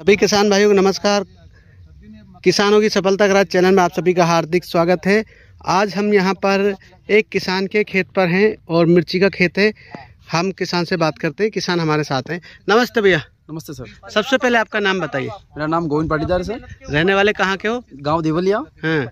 सभी किसान भाइयों को नमस्कार। किसानों की सफलता का राज चैनल में आप सभी का हार्दिक स्वागत है। आज हम यहाँ पर एक किसान के खेत पर हैं और मिर्ची का खेत है। हम किसान से बात करते हैं। किसान हमारे साथ हैं। नमस्ते भैया। नमस्ते सर। सबसे पहले आपका नाम बताइए। मेरा नाम गोविंद पाटीदार सर। रहने वाले कहाँ के हो? गाँव देवलिया। हाँ।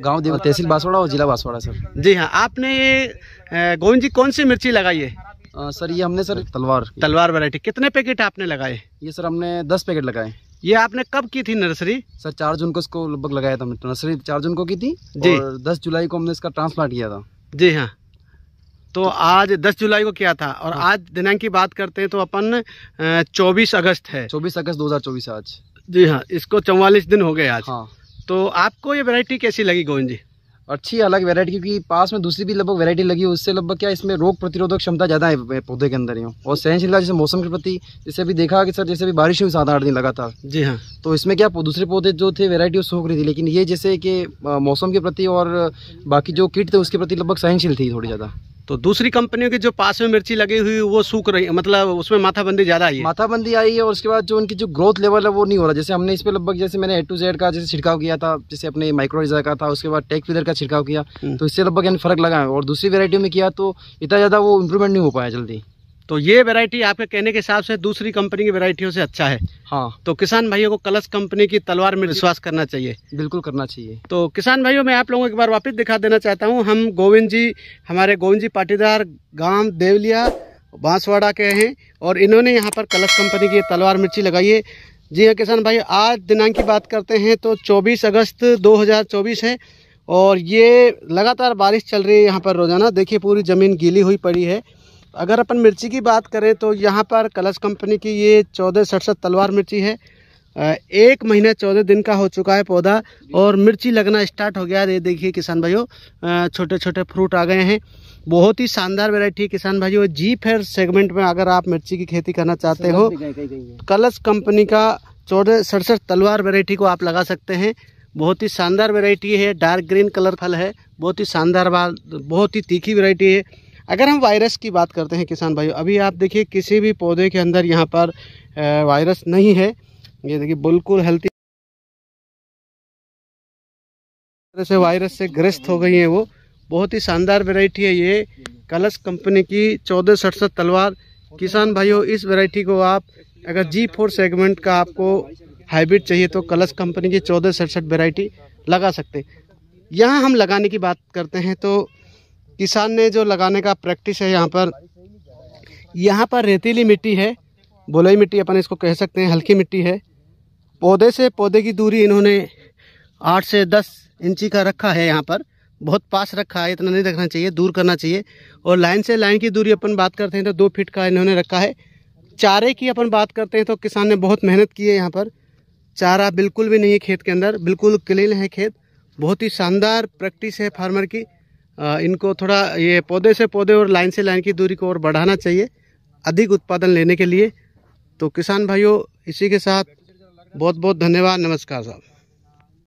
गाँव देव तहसील बांसवाड़ा और जिला बांसवाड़ा सर। जी हाँ आपने ये गोविंद जी कौन सी मिर्ची लगाई है? अ, सर ये हमने सर तलवार तलवार वैरायटी। कितने पैकेट आपने लगाए? ये सर हमने दस पैकेट लगाए। ये आपने कब की थी नर्सरी? सर चार जून को इसको लगभग लगाया था हमने। नर्सरी चार जून को की थी जी। और दस जुलाई को हमने इसका ट्रांसप्लांट किया था। जी हाँ। तो आज 10 जुलाई को किया था। और हाँ। आज दिनांक की बात करते हैं तो अपन चौबीस अगस्त है। चौबीस अगस्त दो हज़ार चौबीस आज। जी हाँ इसको चौवालीस दिन हो गए आज। हाँ। तो आपको ये वैरायटी कैसी लगी गोविंद जी? अच्छी अलग वैरायटी क्योंकि पास में दूसरी भी लगभग वैरायटी लगी है उससे लगभग क्या इसमें रोग प्रतिरोधक क्षमता ज़्यादा है पौधे के अंदर ही और सहनशीलता जैसे मौसम के प्रति जैसे अभी देखा कि सर जैसे अभी बारिश हुई सात आठ दिन लगातार। जी हाँ। तो इसमें क्या दूसरे पौधे जो थे वेरायटी वो सूख रही थी लेकिन ये जैसे कि मौसम के प्रति और बाकी जो किट थे उसके प्रति लगभग सहनशील थी थोड़ी ज़्यादा। तो दूसरी कंपनियों के जो पास में मिर्ची लगी हुई वो सूख रही मतलब उसमें माथाबंदी ज़्यादा आई है। माथाबंदी आई है और उसके बाद जो उनकी जो ग्रोथ लेवल है वो नहीं हो रहा। जैसे हमने इस पे लगभग जैसे मैंने ए टू जेड का जैसे छिड़काव किया था जैसे अपने माइक्रोजा का था उसके बाद टेक फीडर का छिड़काव किया हम्म। तो इससे लगभग यानी फ़र्क लगा। और दूसरी वेरायटी में किया तो इतना ज़्यादा वो इम्प्रूवमेंट नहीं हो पाया जल्दी। तो ये वैरायटी आपके कहने के हिसाब से दूसरी कंपनी की वैरायटियों से अच्छा है। हाँ। तो किसान भाइयों को कलश कंपनी की तलवार में विश्वास करना चाहिए। बिल्कुल करना चाहिए। तो किसान भाइयों मैं आप लोगों को एक बार वापस दिखा देना चाहता हूँ। हम गोविंद जी हमारे गोविंद जी पाटीदार गाँव देवलिया बांसवाड़ा के हैं और इन्होंने यहाँ पर कलश कंपनी की तलवार मिर्ची लगाई है। जी हाँ किसान भाई आज दिनांक की बात करते हैं तो 24 अगस्त 2024 है और ये लगातार बारिश चल रही है यहाँ पर रोज़ाना। देखिए पूरी ज़मीन गीली हुई पड़ी है। अगर अपन मिर्ची की बात करें तो यहाँ पर कलश कंपनी की ये चौदह सड़सठ तलवार मिर्ची है। एक महीने चौदह दिन का हो चुका है पौधा और मिर्ची लगना स्टार्ट हो गया है। ये देखिए किसान भाइयों छोटे छोटे फ्रूट आ गए हैं। बहुत ही शानदार वैरायटी किसान भाइयों जी फेयर सेगमेंट में अगर आप मिर्ची की खेती करना चाहते हो कलश कंपनी का चौदह सड़सठ तलवार वैरायटी को आप लगा सकते हैं। बहुत ही शानदार वैरायटी है डार्क ग्रीन कलर फल है बहुत ही शानदार बहुत ही तीखी वैरायटी है। अगर हम वायरस की बात करते हैं, किसान भाइयों, अभी आप देखिए, किसी भी पौधे के अंदर यहाँ पर वायरस नहीं है। ये देखिए, बिल्कुल हेल्थी से वायरस से ग्रस्त हो गई है वो। बहुत ही शानदार वैरायटी है ये। कलश कंपनी की चौदह सड़सठ तलवार। किसान भाइयों, इस वैरायटी को आप, अगर जी फोर सेगमेंट का आपको हाइब्रिड चाहिए तो कलश कंपनी की चौदह सड़सठ वैरायटी लगा सकते यहाँ हम लगाने की बात करते हैं तो किसान ने जो लगाने का प्रैक्टिस है यहाँ पर यहाँ पर रेतीली मिट्टी है, बोलई मिट्टी अपन इसको कह सकते हैं, हल्की मिट्टी है। पौधे से पौधे की दूरी इन्होंने आठ से दस इंची का रखा है यहाँ पर। बहुत पास रखा है, इतना नहीं रखना चाहिए, दूर करना चाहिए। और लाइन से लाइन की दूरी अपन बात करते हैं तो दो फीट का इन्होंने रखा है। चारे की अपन बात करते हैं तो किसान ने बहुत मेहनत की है यहाँ पर। चारा बिल्कुल भी नहीं है खेत के अंदर, बिल्कुल क्लीन है खेत। बहुत ही शानदार प्रैक्टिस है फार्मर की। इनको थोड़ा ये पौधे से पौधे और लाइन से लाइन की दूरी को और बढ़ाना चाहिए अधिक उत्पादन लेने के लिए। तो किसान भाइयों, इसी के साथ बहुत बहुत धन्यवाद। नमस्कार साहब।